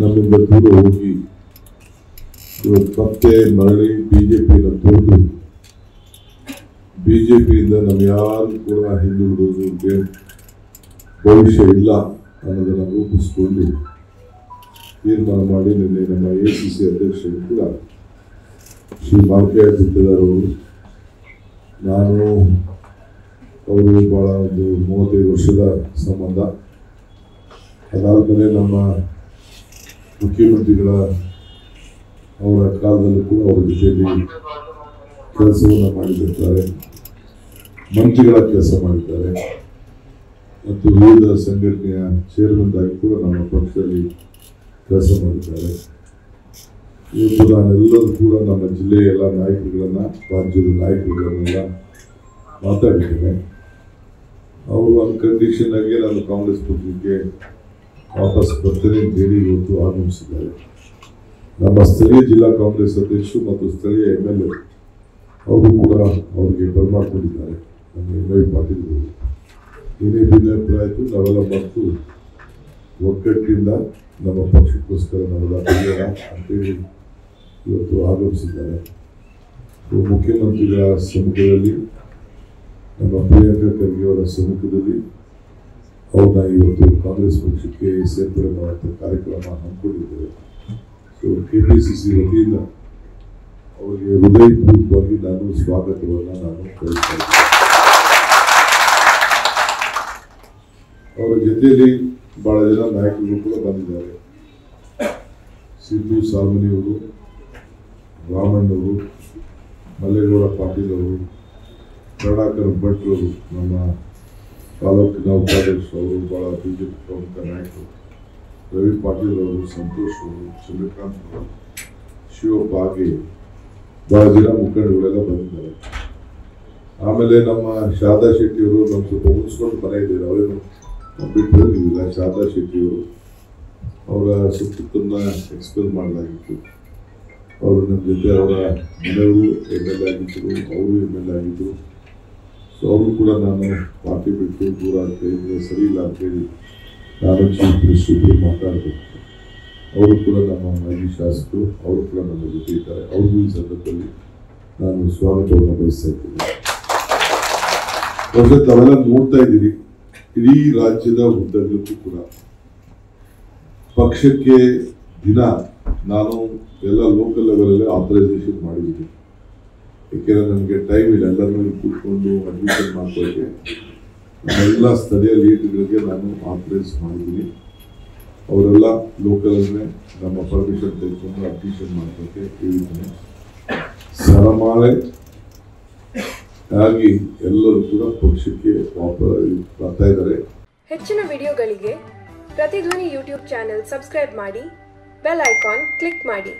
ನಮ್ಮಿಂದ ದೂರ ಹೋಗಿ ಇವತ್ತು ಮತ್ತೆ ಮರಳಿ ಬಿಜೆಪಿಯನ್ನು ತೊರೆದು ಬಿಜೆಪಿಯಿಂದ ನಮ್ಮ ಯಾರು ಕೂಡ ಹಿಂದುಳಿದೋದಕ್ಕೆ ಭವಿಷ್ಯ ಇಲ್ಲ ಅನ್ನೋದನ್ನು ರೂಪಿಸ್ಕೊಂಡು ತೀರ್ಮಾನ ಮಾಡಿ ನಿನ್ನೆ ನಮ್ಮ ಎ ಸಿ ಸಿ ಅಧ್ಯಕ್ಷರು ಕೂಡ ಶ್ರೀ ಮಾಲ್ಕಯ್ಯ ಗುತ್ತಿದಾರ್ ಅವರು. ನಾನು ಅವರು ಭಾಳ ಒಂದು ಮೂವತ್ತೈದು ವರ್ಷದ ಸಂಬಂಧ. ಅದಾದಮೇಲೆ ನಮ್ಮ ಮುಖ್ಯಮಂತ್ರಿಗಳ ಅವರ ಕಾಲದಲ್ಲೂ ಕೂಡ ಅವರ ಜೊತೆಯಲ್ಲಿ ಕೆಲಸವನ್ನು ಮಾಡಿರುತ್ತಾರೆ ಮಂತ್ರಿಗಳ ಕೆಲಸ ಮಾಡಿದ್ದಾರೆ. ಮತ್ತು ವಿವಿಧ ಸಂಘಟನೆಯ ಚೇರ್ಮನ್ ಆಗಿ ಕೂಡ ನಮ್ಮ ಪಕ್ಷದಲ್ಲಿ ಕೆಲಸ ಮಾಡಿದ್ದಾರೆ. ಇವತ್ತು ನಾನೆಲ್ಲರೂ ಕೂಡ ನಮ್ಮ ಜಿಲ್ಲೆಯ ಎಲ್ಲ ನಾಯಕರುಗಳನ್ನ, ರಾಜ್ಯದ ನಾಯಕರುಗಳನ್ನೆಲ್ಲ ಮಾತಾಡಿದ್ದೇನೆ. ಅವರು ಅನ್ಕಂಡೀಷನ್ ಕಂಡೀಷನ್ ಆಗಿ ನಾನು ಕಾಂಗ್ರೆಸ್ ಪಕ್ಷಕ್ಕೆ ವಾಪಸ್ ಬರ್ತೇನೆ ಅಂತ ಹೇಳಿ ಇವತ್ತು ಆಗಮಿಸಿದ್ದಾರೆ. ನಮ್ಮ ಸ್ಥಳೀಯ ಜಿಲ್ಲಾ ಕಾಂಗ್ರೆಸ್ ಅಧ್ಯಕ್ಷರು ಮತ್ತು ಸ್ಥಳೀಯ ಎಂ ಎಲ್ ಎ ಅವರು ಕೂಡ ಅವರಿಗೆ ಬರಮಾಡ್ಕೊಂಡಿದ್ದಾರೆ. ನಮ್ಮ ಎಂ ಐ ಪಾಟೀಲ್ ಏನೇ ಭಿನ್ನಾಭಿಪ್ರಾಯಕ್ಕೂ ನಾವೆಲ್ಲ ಮತ್ತು ಒಗ್ಗಟ್ಟಿನಿಂದ ನಮ್ಮ ಪಕ್ಷಕ್ಕೋಸ್ಕರ ನಾವೆಲ್ಲ ಬೆಳೆಯೋಣ ಅಂತೇಳಿ ಇವತ್ತು ಆಗಮಿಸಿದ್ದಾರೆ. ಮುಖ್ಯಮಂತ್ರಿಗಳ ಸಮ್ಮುಖದಲ್ಲಿ, ನಮ್ಮ ಪ್ರಿಯಾಂಕಾ ಖರ್ಗೆ ಅವರ ಸಮ್ಮುಖದಲ್ಲಿ ಅವ್ರನ್ನ ಇವತ್ತು ಕಾಂಗ್ರೆಸ್ ಪಕ್ಷಕ್ಕೆ ಸೇರ್ಪಡೆ ಮಾಡುವಂಥ ಕಾರ್ಯಕ್ರಮ ಹಮ್ಮಿಕೊಂಡಿದ್ದೇವೆ. So K P C C ವತಿಯಿಂದ ಅವರಿಗೆ ಹೃದಯಪೂರ್ವಕವಾಗಿ ನಾನು ಸ್ವಾಗತವನ್ನು ನಾನು ಇದ್ದೇನೆ. ಅವರ ಜೊತೆಯಲ್ಲಿ ಬಹಳ ಜನ ನಾಯಕರು ಕೂಡ ಬಂದಿದ್ದಾರೆ. ಸಿದ್ದು ಸಾಲ್ಮನಿಯವರು, ರಾಮಣ್ಣವರು, ಮಲ್ಲೇಗೌಡ ಪಾಟೀಲ್ ಅವರು ಕರ್ಣಾಕರ್ ಭಟ್ರವರು ನಮ್ಮ ತಾಲೂಕಿನ ಉಪಾಧ್ಯಕ್ಷರು ಅವರು ಬಹಳ ಬಿಜೆಪಿ ಪ್ರಮುಖ ನಾಯಕರು ರವಿ ಪಾಟೀಲ್ ಅವರು, ಸಂತೋಷ್ ಅವರು, ಚಂದ್ರಕಾಂತ್ ಅವರು, ಶಿವಪ್ಪ ಆಗಿ ಬಹಳ ಜನ ಮುಖಂಡಗಳೆಲ್ಲ ಬಂದಿದ್ದಾರೆ. ಆಮೇಲೆ ನಮ್ಮ ಶಾರದಾ ಶೆಟ್ಟಿಯವರು ನಮ್ಮ ಸ್ವಲ್ಪ ಮುಗಿಸ್ಕೊಂಡು ಮನೆ ಇದ್ದಾರೆ. ಅವರೇನು ಬಿಟ್ಟು ಹೋಗಿದ್ದಿಲ್ಲ ಶಾರದಾ ಶೆಟ್ಟಿಯವರು ಅವರ ಸುತ್ತನ್ನು ಎಕ್ಸ್ಪ್ಲೇನ್ ಮಾಡಲಾಗಿತ್ತು. ಅವರು ನಮ್ಮ ಜೊತೆ ಅವರ ಮನೆಯವರು ಎಂ ಎಲ್ ಎ ಆಗಿದ್ದರು ಅವರು ಎಂ ಎಲ್ ಎ ಆಗಿದ್ದರು ಸೊ ಅವರು ಕೂಡ ನಾನು ಪಾರ್ಟಿ ಬಿಟ್ಟು ದೂರ ಅಂತ ಹೇಳಿದ್ರೆ ಸರಿ ಇಲ್ಲ ಅಂತೇಳಿ ನಾನು ಚೀಫ್ ಮಾತಾಡಬೇಕು ಅವರು ಕೂಡ ನಮ್ಮ ಮಾಜಿ ಶಾಸಕರು, ಅವರು ಕೂಡ ನಮ್ಮ ಜೊತೆ ಇದ್ದಾರೆ. ಅವ್ರಿಗೂ ಈ ಸಂದರ್ಭದಲ್ಲಿ ನಾನು ಸ್ವಾಗತವನ್ನು ಬಯಸ್ತಾ ಇದ್ದೀನಿ. ಬಹುಶಃ ತಾವೆಲ್ಲ ನೋಡ್ತಾ ಇದ್ದೀರಿ, ಇಡೀ ರಾಜ್ಯದ ಉದ್ದಗಲಕ್ಕೂ ಕೂಡ. ಪಕ್ಷಕ್ಕೆ ದಿನ ನಾನು ಎಲ್ಲ ಲೋಕಲ್ ಲೆವೆಲಲ್ಲಿ ಆಥರೈಸೇಷನ್ ಮಾಡಿದ್ದೀನಿ. ಏಕೆಂದರೆ ನಮಗೆ ಟೈಮ್ ಇಲ್ಲ. ಎಲ್ಲರನ್ನೂ ಕೂತ್ಕೊಂಡು ಅಡ್ಮಿಷನ್ ಮಾಡ್ಕೊಳ್ಳೋಕ್ಕೆ ಎಲ್ಲ ಸ್ಥಳೀಯ ಲೀಡರ್ಗಳಿಗೆ ನಾನು ಆಥರೈಸ್ ಮಾಡಿದ್ದೀನಿ. ಅವರೆಲ್ಲ ಲೋಕಲನ್ನೇ ನಮ್ಮ ಪರ್ಮಿಷನ್ ತೆಗೆದುಕೊಂಡು ಅಡ್ಮಿಷನ್ ಮಾಡೋಕ್ಕೆ ಹೇಳಿದ್ದೀನಿ. ಸರಮಾಳೆ ಆಗಿ ಎಲ್ಲರೂ ಕೂಡ ಪಕ್ಷಕ್ಕೆ ಬರ್ತಾ ಇದ್ದಾರೆ. ಹೆಚ್ಚಿನ ವಿಡಿಯೋಗಳಿಗೆ ಪ್ರತಿಧ್ವನಿ ಯೂಟ್ಯೂಬ್ ಚಾನೆಲ್ ಸಬ್ಸ್ಕ್ರೈಬ್ ಮಾಡಿ ಬೆಲ್ ಐಕಾನ್ ಕ್ಲಿಕ್ ಮಾಡಿ.